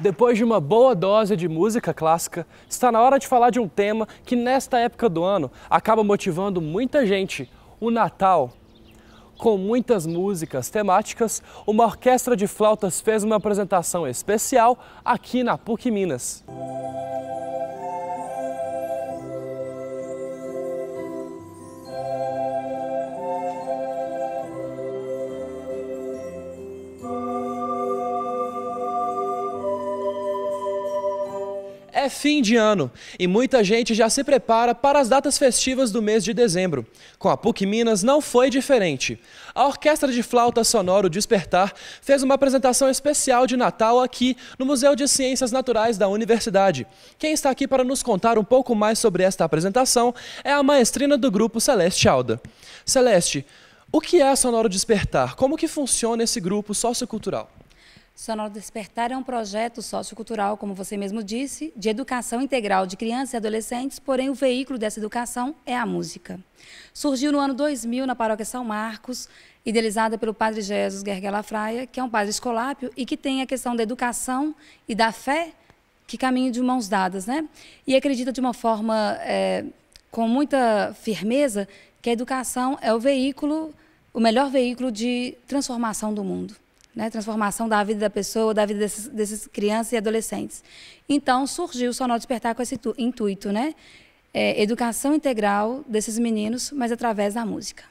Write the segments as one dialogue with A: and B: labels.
A: Depois de uma boa dose de música clássica, está na hora de falar de um tema que nesta época do ano acaba motivando muita gente, o Natal. Com muitas músicas temáticas, uma orquestra de flautas fez uma apresentação especial aqui na PUC Minas. É fim de ano e muita gente já se prepara para as datas festivas do mês de dezembro. Com a PUC Minas não foi diferente. A Orquestra de Flauta Sonoro Despertar fez uma apresentação especial de Natal aqui no Museu de Ciências Naturais da Universidade. Quem está aqui para nos contar um pouco mais sobre esta apresentação é a maestrina do grupo Celeste Alda. Celeste, o que é a Sonoro Despertar? Como que funciona esse grupo sociocultural?
B: Sonoro Despertar é um projeto sociocultural, como você mesmo disse, de educação integral de crianças e adolescentes, porém o veículo dessa educação é a música. Surgiu no ano 2000 na paróquia São Marcos, idealizada pelo padre Jesus Gergela Fraia, que é um padre escolápio e que tem a questão da educação e da fé que caminham de mãos dadas, né? E acredita de uma forma é, com muita firmeza que a educação é o veículo, o melhor veículo de transformação do mundo né, transformação da vida da pessoa, da vida desses, desses crianças e adolescentes. Então, surgiu o Sonoro Despertar com esse intuito, né? É, educação integral desses meninos, mas através da música.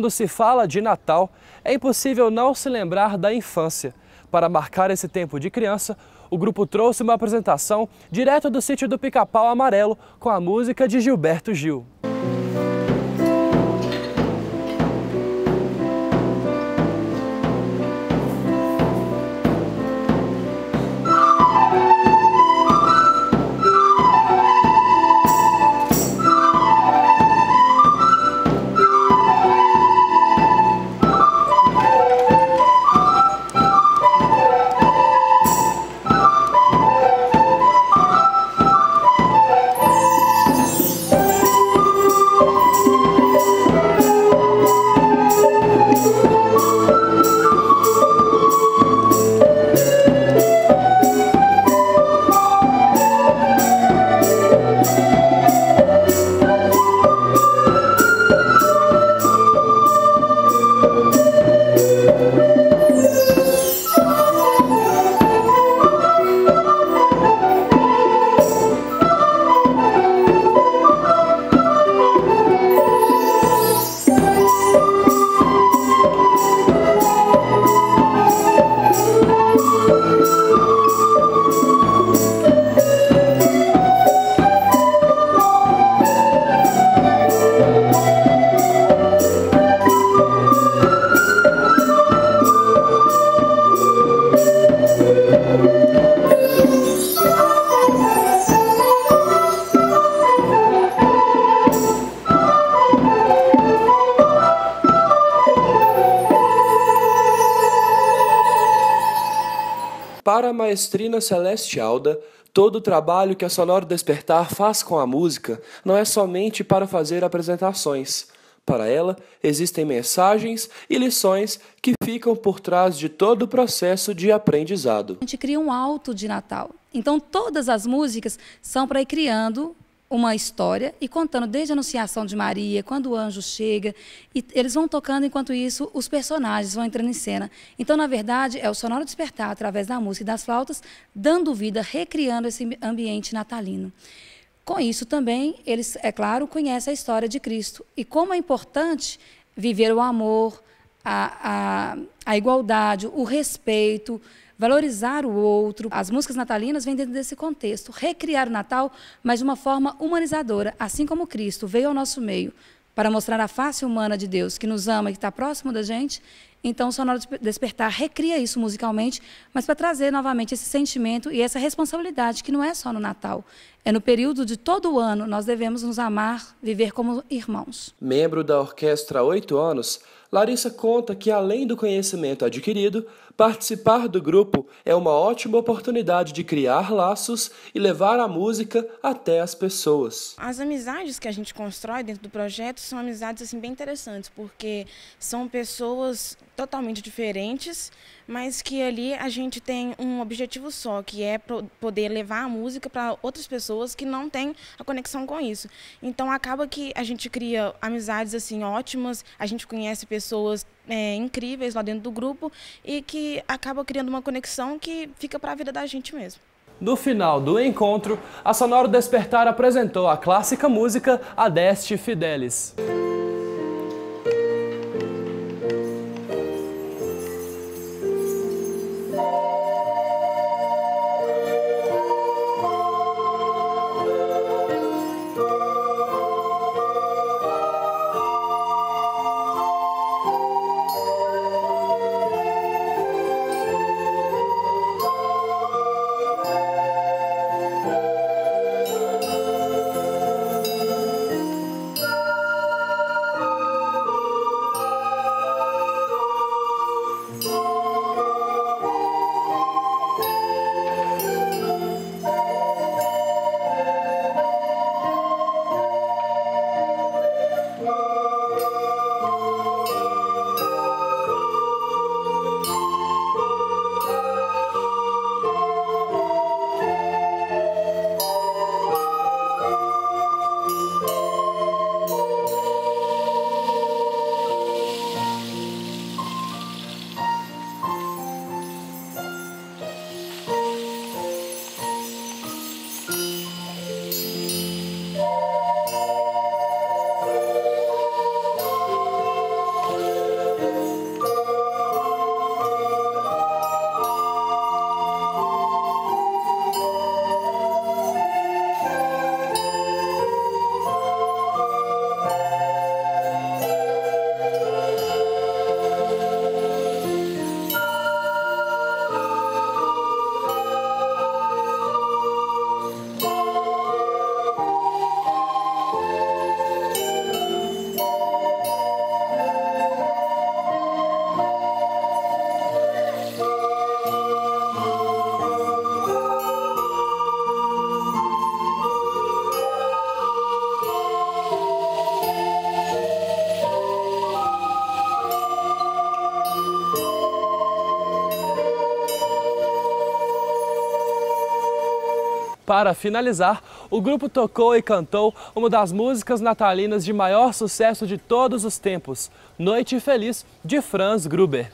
A: Quando se fala de Natal, é impossível não se lembrar da infância. Para marcar esse tempo de criança, o grupo trouxe uma apresentação direto do sítio do Pica-Pau Amarelo com a música de Gilberto Gil. Maestrina Celeste Alda, todo o trabalho que a Sonoro Despertar faz com a música não é somente para fazer apresentações. Para ela, existem mensagens e lições que ficam por trás de todo o processo de aprendizado.
B: A gente cria um alto de Natal. Então, todas as músicas são para ir criando uma história e contando desde a Anunciação de Maria, quando o anjo chega, e eles vão tocando enquanto isso os personagens vão entrando em cena. Então, na verdade, é o sonoro despertar através da música e das flautas, dando vida, recriando esse ambiente natalino. Com isso também, eles, é claro, conhecem a história de Cristo e como é importante viver o amor, a, a, a igualdade, o respeito, valorizar o outro. As músicas natalinas vêm dentro desse contexto, recriar o Natal, mas de uma forma humanizadora, assim como Cristo veio ao nosso meio para mostrar a face humana de Deus, que nos ama e que está próximo da gente. Então, o Sonoro Despertar recria isso musicalmente, mas para trazer novamente esse sentimento e essa responsabilidade, que não é só no Natal, é no período de todo o ano, nós devemos nos amar, viver como irmãos.
A: Membro da orquestra há oito anos, Larissa conta que, além do conhecimento adquirido, participar do grupo é uma ótima oportunidade de criar laços e levar a música até as pessoas.
C: As amizades que a gente constrói dentro do projeto são amizades assim bem interessantes, porque são pessoas totalmente diferentes, mas que ali a gente tem um objetivo só, que é poder levar a música para outras pessoas que não têm a conexão com isso. Então acaba que a gente cria amizades assim ótimas, a gente conhece pessoas é, incríveis lá dentro do grupo e que acaba criando uma conexão que fica para a vida da gente mesmo.
A: No final do encontro, a Sonoro Despertar apresentou a clássica música Adeste Fidelis. Para finalizar, o grupo tocou e cantou uma das músicas natalinas de maior sucesso de todos os tempos, Noite Feliz, de Franz Gruber.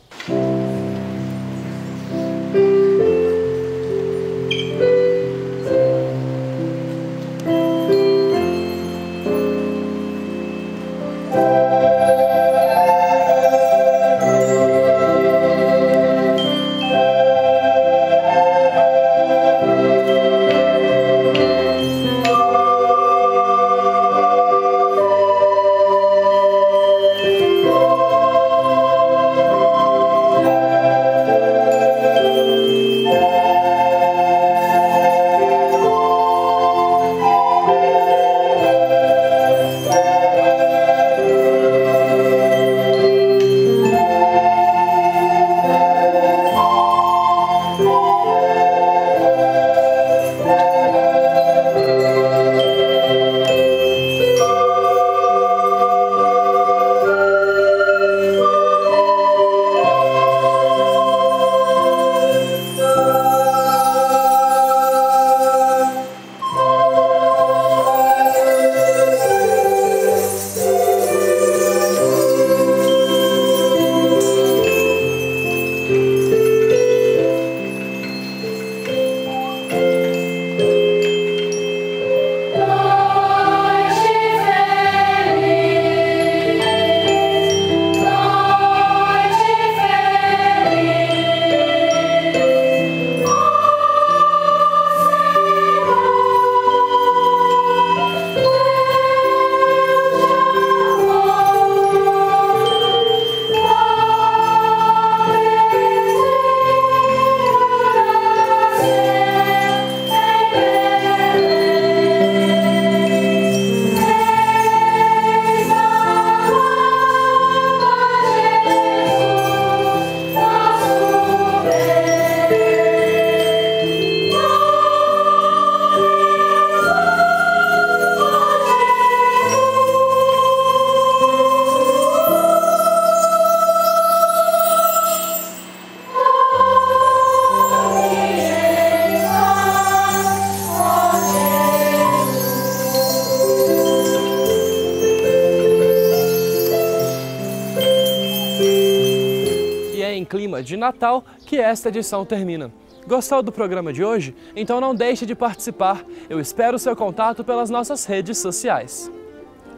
A: Clima de Natal que esta edição termina. Gostou do programa de hoje? Então não deixe de participar. Eu espero seu contato pelas nossas redes sociais.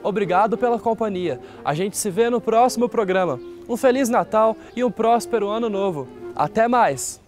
A: Obrigado pela companhia. A gente se vê no próximo programa. Um Feliz Natal e um próspero Ano Novo. Até mais!